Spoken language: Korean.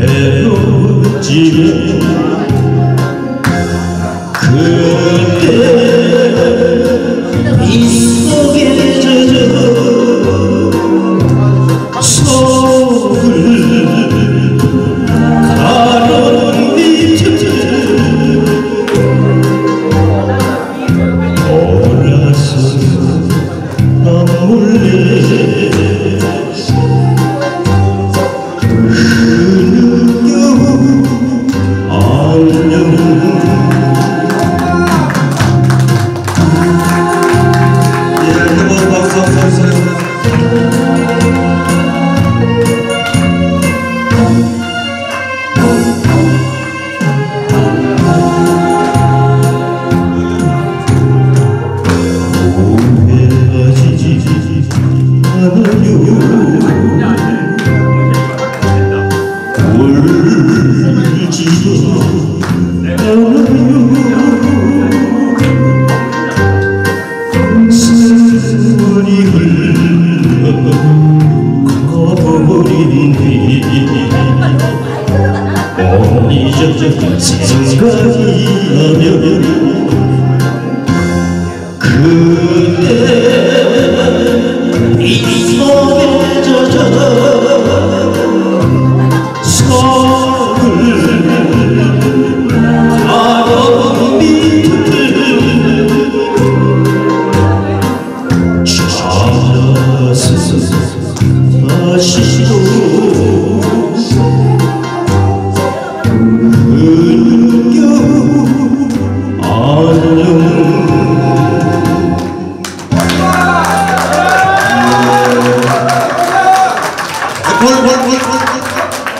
되돌지 가버리니 못 잊어준 생각이 나면 one, one, one.